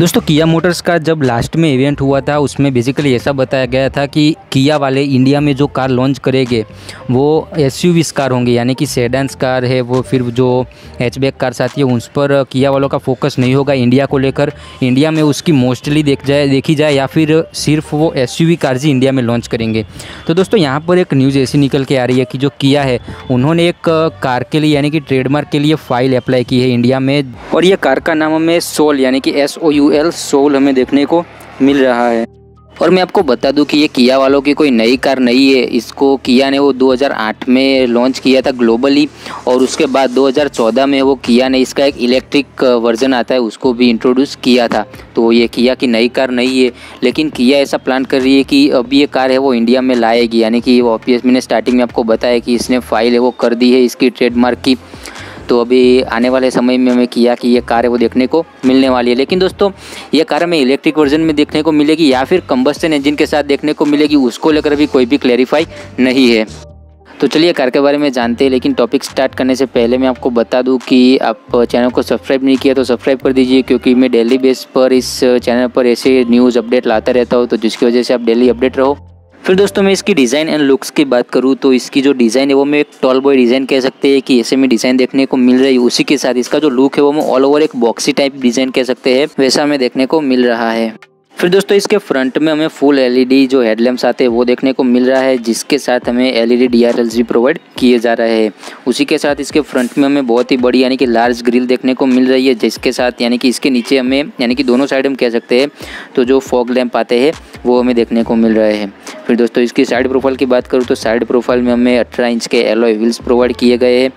दोस्तों किया मोटर्स का जब लास्ट में इवेंट हुआ था, उसमें बेसिकली ऐसा बताया गया था कि किया वाले इंडिया में जो कार लॉन्च करेंगे, वो एस यू कार होंगे, यानी कि सेडांस कार है, वो फिर जो हैचबैक कार्स आती है, उस पर किया वालों का फोकस नहीं होगा इंडिया को लेकर। इंडिया में उसकी मोस्टली देख जाए, देखी जाए, या फिर सिर्फ़ वो एस यू कार्स ही इंडिया में लॉन्च करेंगे। तो दोस्तों, यहाँ पर एक न्यूज़ ऐसी निकल के आ रही है कि जो किया है, उन्होंने एक कार के लिए, यानी कि ट्रेडमार्क के लिए फ़ाइल अप्लाई की है इंडिया में, और ये कार का नाम हमें सोल यानी कि S O U L Soul हमें देखने को मिल रहा है। और मैं आपको बता दूँ कि ये किया वालों की कोई नई कार नहीं है। इसको किया ने वो 2008 में लॉन्च किया था ग्लोबली और उसके बाद 2014 में वो किया ने इसका एक इलेक्ट्रिक वर्जन आता है, उसको भी इंट्रोड्यूस किया था। तो ये किया की नई कार नहीं है, लेकिन किया ऐसा प्लान कर रही है कि अब ये कार है वो इंडिया में लाएगी। यानी कि वो मैंने स्टार्टिंग में आपको बताया कि इसने फ़ाइल है, वो कर दी है इसकी ट्रेडमार्क की। तो अभी आने वाले समय में हमें किया कि ये कार है वो देखने को मिलने वाली है। लेकिन दोस्तों, ये कार हमें इलेक्ट्रिक वर्जन में देखने को मिलेगी या फिर कम्बस्टन इंजन के साथ देखने को मिलेगी, उसको लेकर अभी कोई भी क्लैरिफाई नहीं है। तो चलिए कार के बारे में जानते हैं, लेकिन टॉपिक स्टार्ट करने से पहले मैं आपको बता दूँ कि आप चैनल को सब्सक्राइब नहीं किया तो सब्सक्राइब कर दीजिए, क्योंकि मैं डेली बेस पर इस चैनल पर ऐसे न्यूज़ अपडेट लाता रहता हूँ तो जिसकी वजह से आप डेली अपडेट रहो। फिर दोस्तों मैं इसकी डिज़ाइन एंड लुक्स की बात करूँ तो इसकी जो डिज़ाइन है, वो मैं एक टॉल बॉय डिज़ाइन कह सकते हैं कि ऐसे में डिज़ाइन देखने को मिल रही है। उसी के साथ इसका जो लुक है, वो मैं ऑल ओवर एक बॉक्सी टाइप डिज़ाइन कह सकते हैं, वैसा हमें देखने को मिल रहा है। फिर दोस्तों, इसके फ्रंट में हमें फुल एलईडी जो हेडलैम्प्स आते हैं, वो देखने को मिल रहा है, जिसके साथ हमें एलईडी डीआरएल्स भी प्रोवाइड किए जा रहे हैं। उसी के साथ इसके फ्रंट में हमें बहुत ही बड़ी, यानी कि लार्ज ग्रिल देखने को मिल रही है, जिसके साथ, यानी कि इसके नीचे हमें, यानी कि दोनों साइड हम कह सकते हैं तो जो फॉग लैम्प आते हैं, वो हमें देखने को मिल रहे हैं। फिर दोस्तों, इसकी साइड प्रोफ़ाइल की बात करूँ तो साइड प्रोफ़ाइल में हमें अठारह इंच के एलोए व्हील्स प्रोवाइड किए गए हैं,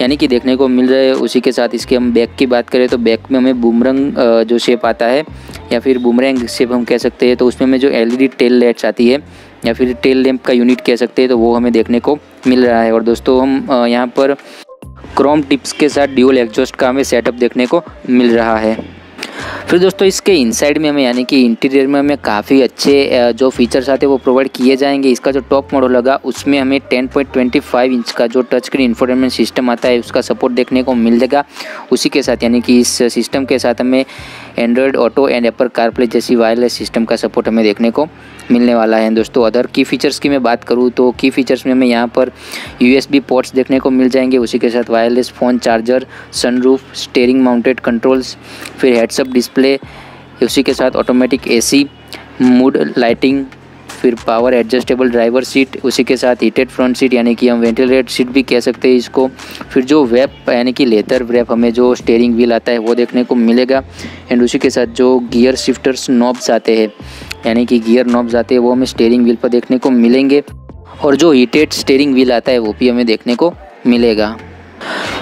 यानी कि देखने को मिल रहे है। उसी के साथ इसके हम बैक की बात करें तो बैक में हमें बुमरंग जो शेप आता है या फिर बुमरैंग शेप हम कह सकते हैं तो उसमें हमें जो एलईडी टेल लाइट्स आती है, या फिर टेल लैम्प का यूनिट कह सकते हैं तो वो हमें देखने को मिल रहा है। और दोस्तों, हम यहाँ पर क्रोम टिप्स के साथ ड्यूल एग्जॉस्ट का हमें सेटअप देखने को मिल रहा है। फिर दोस्तों इसके इनसाइड में हमें यानी कि इंटीरियर में हमें काफ़ी अच्छे जो फीचर्स आते हैं वो प्रोवाइड किए जाएँगे। इसका जो टॉप मॉडल लगा उसमें हमें 10.25 इंच का जो टच स्क्रीन इंफोटेनमेंट सिस्टम आता है, उसका सपोर्ट देखने को मिल जाएगा। उसी के साथ यानी कि इस सिस्टम के साथ हमें Android Auto and Apple CarPlay जैसी वायरलेस सिस्टम का सपोर्ट हमें देखने को मिलने वाला है दोस्तों। अदर की फीचर्स की मैं बात करूँ तो की फीचर्स में हमें यहाँ पर यूएसबी पोर्ट्स देखने को मिल जाएँगे। उसी के साथ wireless phone charger sunroof steering mounted controls फिर हेडसअप डिस्प्ले उसी के साथ ऑटोमेटिक एसी मूड लाइटिंग फिर पावर एडजस्टेबल ड्राइवर सीट उसी के साथ हीटेड फ्रंट सीट यानी कि हम वेंटिलेटेड सीट भी कह सकते हैं इसको। फिर जो वेप यानी कि लेदर वेप हमें जो स्टेयरिंग व्हील आता है वो देखने को मिलेगा। एंड उसी के साथ जो गियर शिफ्टर्स नॉब्स आते हैं यानी कि गियर नॉब्स आते हैं, वो हमें स्टेयरिंग व्हील पर देखने को मिलेंगे। और जो हीटेड स्टेयरिंग व्हील आता है, वो भी हमें देखने को मिलेगा।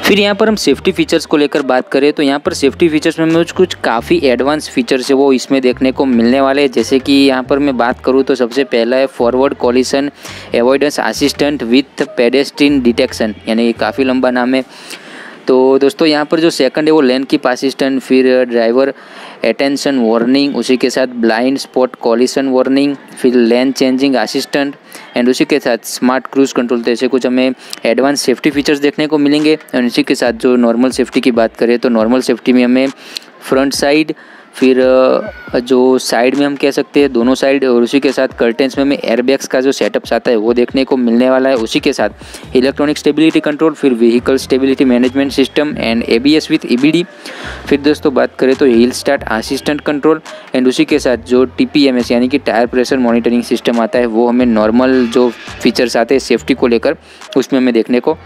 फिर यहाँ पर हम सेफ्टी फीचर्स को लेकर बात करें तो यहाँ पर सेफ्टी फीचर्स में मुझे कुछ काफ़ी एडवांस फीचर्स है, वो इसमें देखने को मिलने वाले हैं। जैसे कि यहाँ पर मैं बात करूँ तो सबसे पहला है forward collision avoidance assistant with pedestrian detection यानी काफ़ी लंबा नाम है। तो दोस्तों, यहाँ पर जो सेकंड है, वो लेन की पासिस्टेंट फिर ड्राइवर अटेंशन वार्निंग उसी के साथ ब्लाइंड स्पॉट कॉलिशन वार्निंग फिर लेन चेंजिंग असिस्टेंट एंड उसी के साथ स्मार्ट क्रूज कंट्रोल तो ऐसे कुछ हमें एडवांस सेफ्टी फीचर्स देखने को मिलेंगे एंड उसी के साथ जो नॉर्मल सेफ्टी की बात करें तो नॉर्मल सेफ्टी में हमें फ्रंट साइड फिर जो साइड में हम कह सकते हैं, दोनों साइड और उसी के साथ कर्टेंस में हमें एयरबैग्स का जो सेटअप्स आता है, वो देखने को मिलने वाला है उसी के साथ। इलेक्ट्रॉनिक स्टेबिलिटी कंट्रोल फिर vehicle stability management system and A B S with E B D फिर दोस्तों, बात करें तो hill start assistant control and उसी के साथ जो टी पी एम एस यानी कि टायर प्रेशर मॉनिटरिंग सिस्टम आता है, वो हमें नॉर्मल जो फीचर्स आते हैं सेफ्टी को लेकर, उसमें हमें देखने को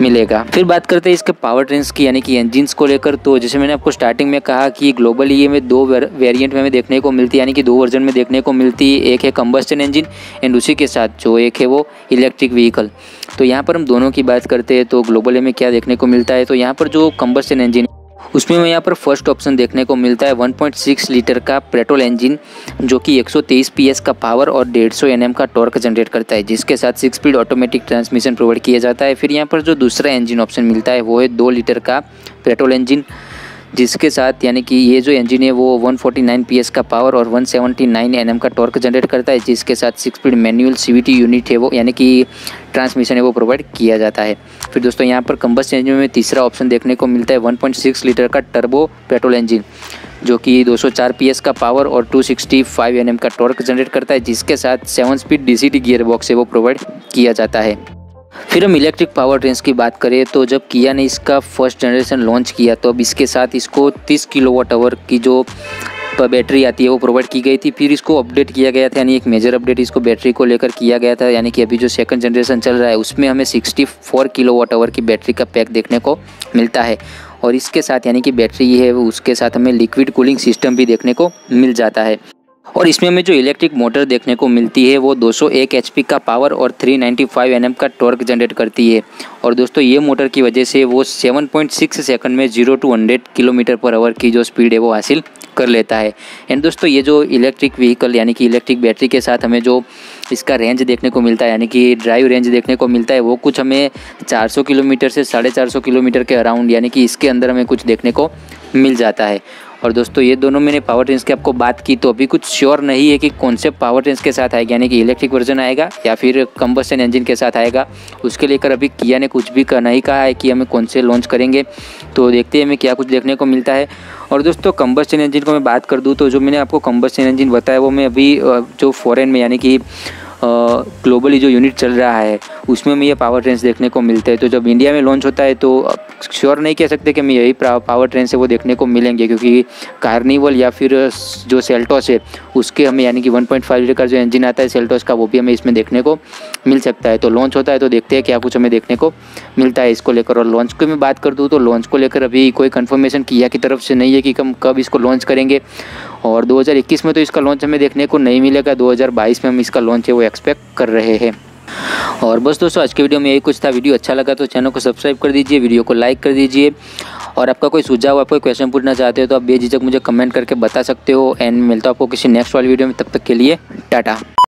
मिलेगा। फिर बात करते हैं इसके पावर ट्रेंस की, यानी कि इंजिन्स को लेकर। तो जैसे मैंने आपको स्टार्टिंग में कहा कि ग्लोबली ये में दो वेरिएंट में हमें देखने को मिलती है, यानी कि दो वर्जन में देखने को मिलती है। एक है कम्बस्टन इंजन एंड उसी के साथ जो एक है वो इलेक्ट्रिक व्हीकल तो यहाँ पर हम दोनों की बात करते हैं तो ग्लोबली में क्या देखने को मिलता है? तो यहाँ पर जो कम्बस्टन इंजन उसमें हमें यहाँ पर फ़र्स्ट ऑप्शन देखने को मिलता है 1.6 लीटर का पेट्रोल इंजन जो कि 123 पीएस का पावर और 150 एनएम का टॉर्क जनरेट करता है, जिसके साथ six speed automatic transmission provide किया जाता है। फिर यहाँ पर जो दूसरा इंजन ऑप्शन मिलता है, वो है दो लीटर का पेट्रोल इंजन जिसके साथ यानी कि ये जो इंजन है, वो 149 पीएस का पावर और 179 एनएम का टॉर्क जनरेट करता है, जिसके साथ six speed manual CVT unit है वो, यानी कि ट्रांसमिशन है, वो प्रोवाइड किया जाता है। फिर दोस्तों, यहाँ पर कम्बस इंजन में तीसरा ऑप्शन देखने को मिलता है 1.6 लीटर का टर्बो पेट्रोल इंजन जो कि 204 पीएस का पावर और 265 एनएम का टॉर्क जनरेट करता है, जिसके साथ seven speed DCT gearbox है वो प्रोवाइड किया जाता है। फिर हम इलेक्ट्रिक पावर ट्रेन्स की बात करें तो जब किया ने इसका फ़र्स्ट जनरेशन लॉन्च किया तो अब इसके साथ इसको 30 किलोवाट आवर की जो बैटरी आती है, वो प्रोवाइड की गई थी। फिर इसको अपडेट किया गया था, यानी एक मेजर अपडेट इसको बैटरी को लेकर किया गया था। यानी कि अभी जो सेकंड जनरेशन चल रहा है, उसमें हमें 64 किलोवाट आवर की बैटरी का पैक देखने को मिलता है। और इसके साथ, यानी कि बैटरी है, उसके साथ हमें लिक्विड कूलिंग सिस्टम भी देखने को मिल जाता है। और इसमें हमें जो इलेक्ट्रिक मोटर देखने को मिलती है, वो 201 एचपी का पावर और 395 एनएम का टॉर्क जनरेट करती है। और दोस्तों, ये मोटर की वजह से वो 7.6 सेकंड में zero to hundred kilometre per hour की जो स्पीड है, वो हासिल कर लेता है। एंड दोस्तों, ये जो इलेक्ट्रिक व्हीकल यानी कि इलेक्ट्रिक बैटरी के साथ हमें जो इसका रेंज देखने को मिलता है, यानी कि ड्राइव रेंज देखने को मिलता है, वो कुछ हमें 400 किलोमीटर से साढ़े चार किलोमीटर के अराउंड यानी कि इसके अंदर हमें कुछ देखने को मिल जाता है। और दोस्तों, ये दोनों मैंने पावर ट्रेंस की आपको बात की तो अभी कुछ श्योर नहीं है कि कौन से पावर ट्रेंस के साथ आएगा, यानी कि इलेक्ट्रिक वर्जन आएगा या फिर कंबस्टन इंजन के साथ आएगा। उसके लेकर अभी किया ने कुछ भी नहीं कहा है कि हमें कौन से लॉन्च करेंगे तो देखते हैं हमें क्या कुछ देखने को मिलता है। और दोस्तों कंबस्टन इंजन को मैं बात कर दूँ तो जो मैंने आपको कंबस्टन इंजन बताया, वो मैं अभी जो फॉरेन में, यानी कि ग्लोबली जो यूनिट चल रहा है, उसमें हमें ये पावर ट्रेंस देखने को मिलते हैं। तो जब इंडिया में लॉन्च होता है तो श्योर नहीं कह सकते कि हमें यही पावर ट्रेन से वो देखने को मिलेंगे। क्योंकि कार्निवल या फिर जो सेल्टोस है, उसके हमें यानी कि 1.5 लीटर का जो इंजन आता है सेल्टोस का, वो भी हमें इसमें देखने को मिल सकता है। तो लॉन्च होता है तो देखते हैं क्या कुछ हमें देखने को मिलता है इसको लेकर। और लॉन्च की मैं बात कर दूँ तो लॉन्च को लेकर अभी कोई कन्फर्मेशन किया की तरफ़ से नहीं है कि हम कब इसको लॉन्च करेंगे। और 2021 में तो इसका लॉन्च हमें देखने को नहीं मिलेगा। 2022 में हम इसका लॉन्च है, वो एक्सपेक्ट कर रहे हैं। और बस दोस्तों, आज के वीडियो में यही कुछ था। वीडियो अच्छा लगा तो चैनल को सब्सक्राइब कर दीजिए वीडियो को लाइक कर दीजिए। और आपका कोई सुझाव, आप कोई क्वेश्चन पूछना चाहते हो तो आप बेझिझक मुझे कमेंट करके बता सकते हो। एंड मिलता हूँ आपको किसी नेक्स्ट वाली वीडियो में, तब तक के लिए, टाटा।